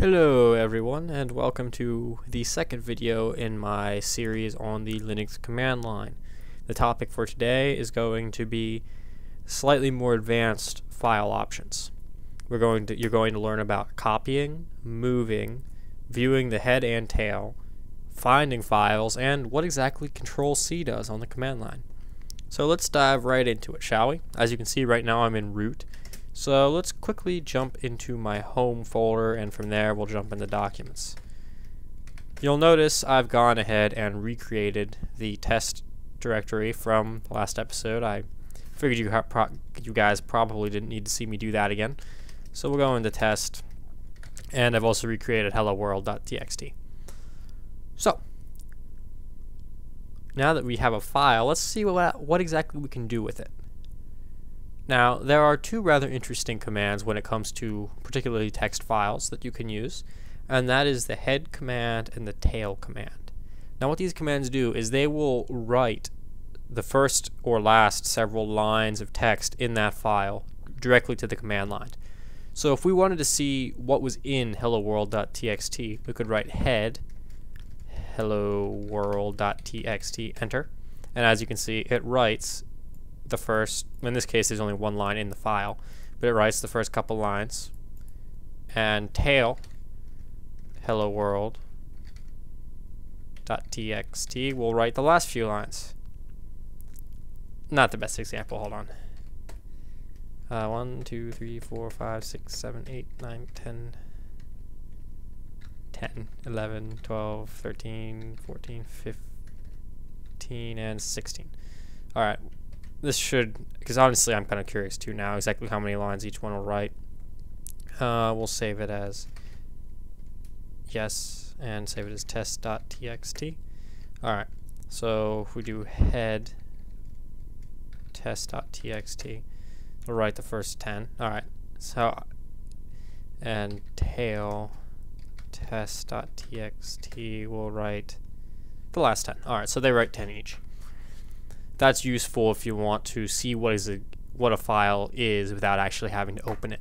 Hello everyone and welcome to the second video in my series on the Linux command line. The topic for today is going to be slightly more advanced file options. We're going to you're going to learn about copying, moving, viewing the head and tail, finding files, and what exactly Control C does on the command line. So let's dive right into it, shall we? As you can see right now I'm in root so let's quickly jump into my home folder and from there we'll jump into documents. You'll notice I've gone ahead and recreated the test directory from the last episode. I figured you, you guys probably didn't need to see me do that again. So we'll go into test and I've also recreated hello world.txt. So now that we have a file, let's see what, what exactly we can do with it. Now, there are two rather interesting commands when it comes to particularly text files that you can use, and that is the head command and the tail command. Now, what these commands do is they will write the first or last several lines of text in that file directly to the command line. So if we wanted to see what was in hello world.txt, we could write head hello world.txt, enter, and as you can see, it writes the first, in this case there's only one line in the file, but it writes the first couple lines. And tail, hello world, .txt will write the last few lines. Not the best example, hold on. Uh, 1, 2, 3, 4, 5, 6, 7, 8, 9, 10, 10, 11, 12, 13, 14, 15, and 16. Alright, this should, because honestly I'm kind of curious too now exactly how many lines each one will write. Uh, we'll save it as yes and save it as test.txt. Alright, so if we do head test.txt, we'll write the first 10. Alright, so and tail test.txt will write the last 10. Alright, so they write 10 each that's useful if you want to see what is a what a file is without actually having to open it.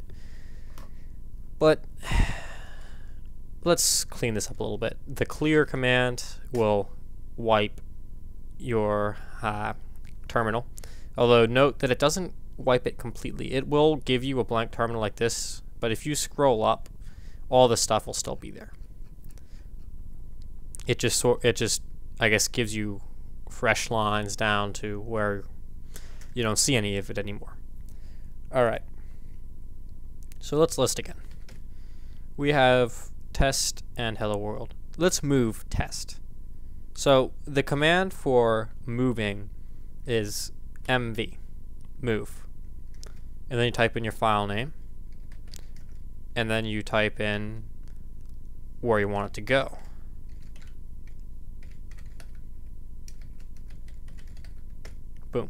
But let's clean this up a little bit. The clear command will wipe your uh, terminal. Although note that it doesn't wipe it completely. It will give you a blank terminal like this, but if you scroll up, all the stuff will still be there. It just sort it just I guess gives you fresh lines down to where you don't see any of it anymore. Alright, so let's list again. We have test and hello world. Let's move test. So the command for moving is mv, move. And then you type in your file name. And then you type in where you want it to go. Boom.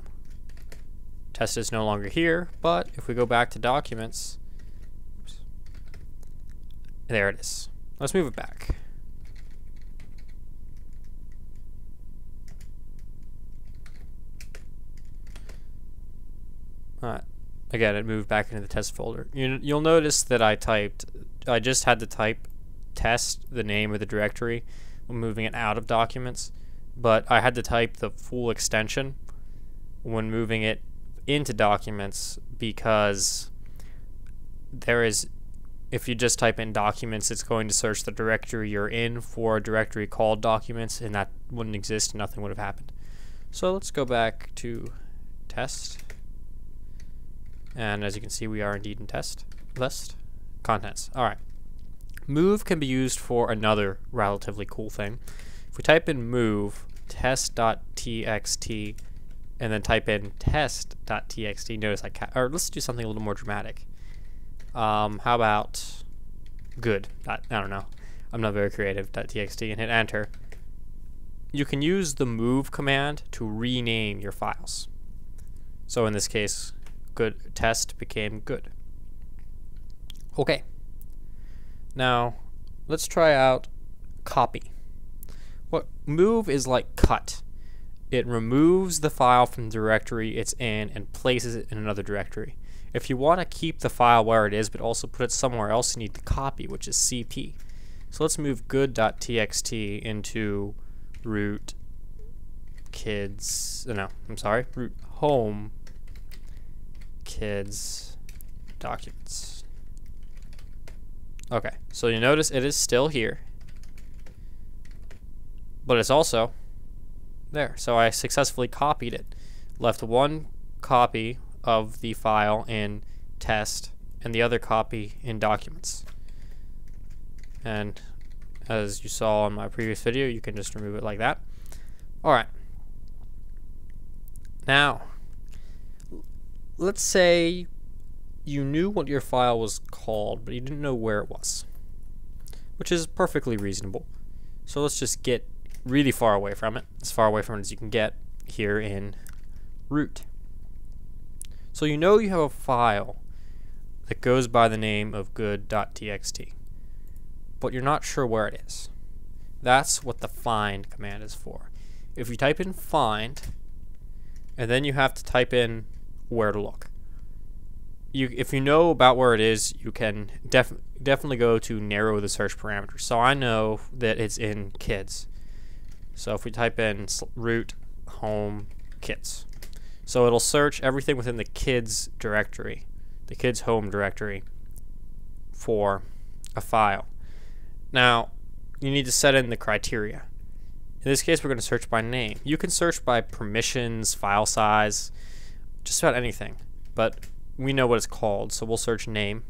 Test is no longer here, but if we go back to documents, oops, there it is. Let's move it back. Alright. Again, it moved back into the test folder. You, you'll notice that I typed, I just had to type test, the name of the directory, when moving it out of documents, but I had to type the full extension when moving it into documents because there is if you just type in documents it's going to search the directory you're in for a directory called documents and that wouldn't exist nothing would have happened. So let's go back to test. And as you can see we are indeed in test list contents. Alright move can be used for another relatively cool thing. If we type in move test.txt and then type in test.txt, notice I ca or let's do something a little more dramatic. Um, how about good? I, I don't know. I'm not very creative. .txt and hit enter. You can use the move command to rename your files. So in this case, good test became good. Okay. Now, let's try out copy. What move is like cut it removes the file from the directory it's in and places it in another directory. If you want to keep the file where it is, but also put it somewhere else, you need the copy, which is CP. So let's move good.txt into root kids, uh, no, I'm sorry, root home kids documents. Okay, so you notice it is still here, but it's also there. So I successfully copied it. Left one copy of the file in test and the other copy in documents. And as you saw in my previous video, you can just remove it like that. Alright. Now, let's say you knew what your file was called, but you didn't know where it was, which is perfectly reasonable. So let's just get really far away from it, as far away from it as you can get here in root. So you know you have a file that goes by the name of good.txt, but you're not sure where it is. That's what the find command is for. If you type in find, and then you have to type in where to look you if you know about where it is, you can def definitely go to narrow the search parameters. So I know that it's in kids. So if we type in root home kids, so it'll search everything within the kids directory, the kids home directory for a file. Now, you need to set in the criteria. In this case, we're going to search by name. You can search by permissions, file size, just about anything. But we know what it's called, so we'll search name.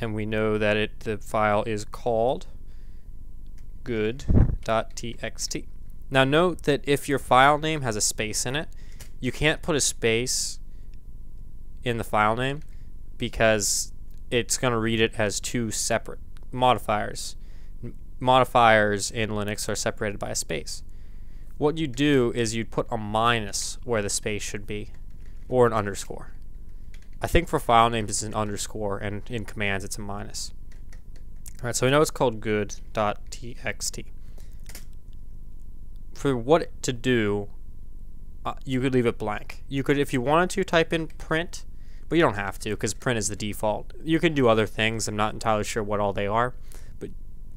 And we know that it the file is called good.txt. Now note that if your file name has a space in it, you can't put a space in the file name because it's going to read it as two separate modifiers. Modifiers in Linux are separated by a space. What you do is you'd put a minus where the space should be or an underscore. I think for file names it's an underscore, and in commands it's a minus. Alright, so we know it's called good.txt. For what to do, uh, you could leave it blank. You could, if you wanted to, type in print, but you don't have to because print is the default. You can do other things. I'm not entirely sure what all they are, but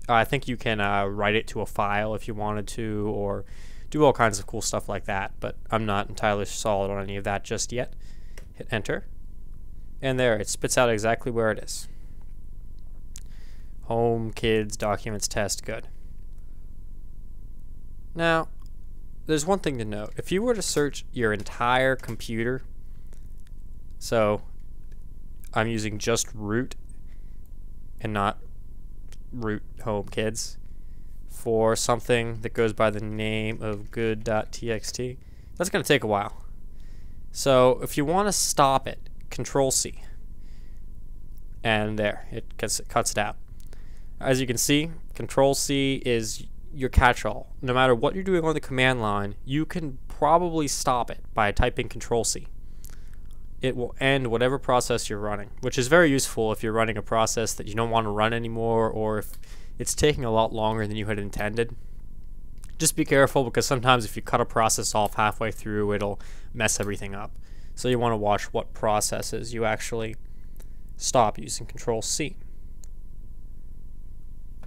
I think you can uh, write it to a file if you wanted to, or do all kinds of cool stuff like that. But I'm not entirely solid on any of that just yet. Hit enter. And there, it spits out exactly where it is. Home, kids, documents, test, good. Now, there's one thing to note. If you were to search your entire computer, so I'm using just root and not root home kids for something that goes by the name of good.txt, that's going to take a while. So if you want to stop it, Control C. And there, it cuts, it cuts it out. As you can see, Control C is your catch-all. No matter what you're doing on the command line, you can probably stop it by typing Control C. It will end whatever process you're running, which is very useful if you're running a process that you don't want to run anymore or if it's taking a lot longer than you had intended. Just be careful because sometimes if you cut a process off halfway through, it'll mess everything up. So you want to watch what processes you actually stop using Control C.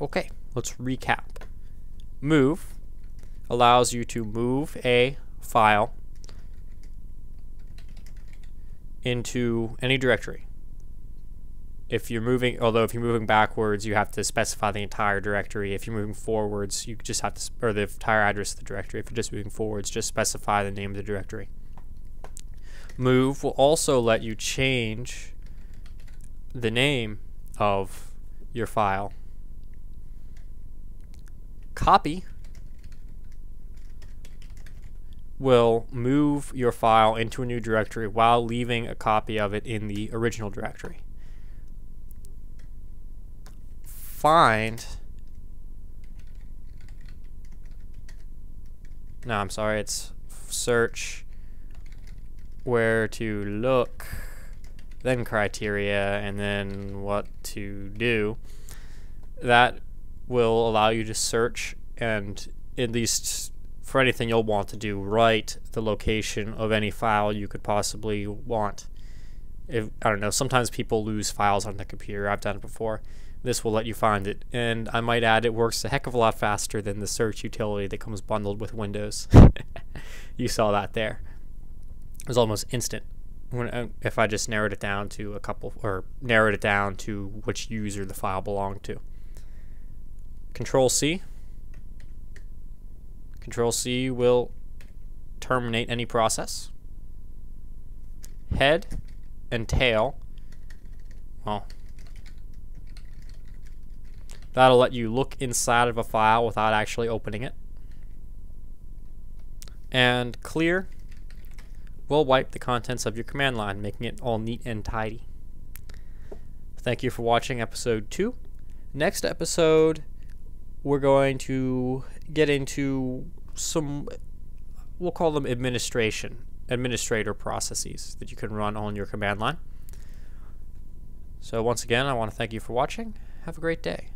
Okay, let's recap. Move allows you to move a file into any directory. If you're moving, although if you're moving backwards, you have to specify the entire directory. If you're moving forwards, you just have to, or the entire address of the directory. If you're just moving forwards, just specify the name of the directory. Move will also let you change the name of your file. Copy will move your file into a new directory while leaving a copy of it in the original directory. Find no, I'm sorry, it's search where to look, then criteria, and then what to do, that will allow you to search and at least for anything you'll want to do, write the location of any file you could possibly want. if I don't know, sometimes people lose files on the computer. I've done it before. This will let you find it. And I might add, it works a heck of a lot faster than the search utility that comes bundled with Windows. you saw that there. It was almost instant. When, uh, if I just narrowed it down to a couple, or narrowed it down to which user the file belonged to. Control C. Control C will terminate any process. Head and tail, well, that'll let you look inside of a file without actually opening it. And clear will wipe the contents of your command line, making it all neat and tidy. Thank you for watching episode 2. Next episode, we're going to get into some, we'll call them administration administrator processes that you can run on your command line. So once again, I want to thank you for watching. Have a great day.